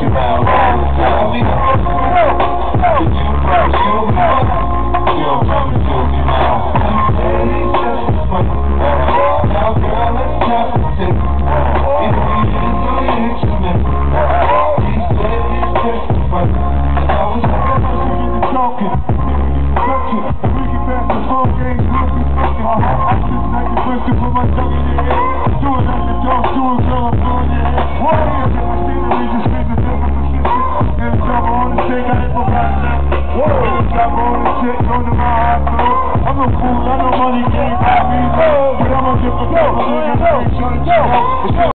you you about. Now, girl, let's have a take. If we didn't do the instrument, he said he's just but I was talking. Touching. If shit, to. I'm a fool, I know money can't buy me. But I'm a level, nigga. Make sure that you know.